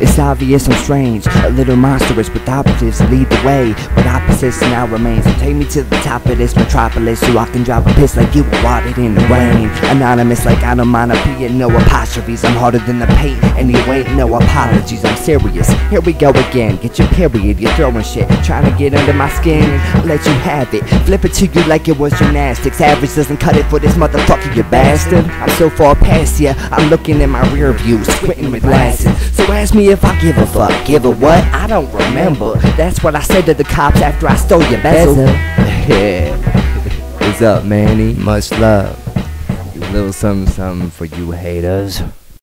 It's obvious I'm strange, a little monstrous with operatives lead the way, but opposites now remain. So take me to the top of this metropolis so I can drop a piss like you were watered in the rain. Anonymous like I don't mind being no apostrophes. I'm harder than the paint anyway. No apologies, I'm serious. Here we go again. Get your period, you're throwing shit, trying to get under my skin. Let you have it, flip it to you like it was gymnastics. Average doesn't cut it for this motherfucker, you bastard. I'm so far past ya, I'm looking in my rear view, squinting with glasses. So ask me if I give a fuck. Give a what? I don't remember. That's what I said to the cops after I stole your bezel. Yeah. What's up, Manny? Much love. You little something something for you haters.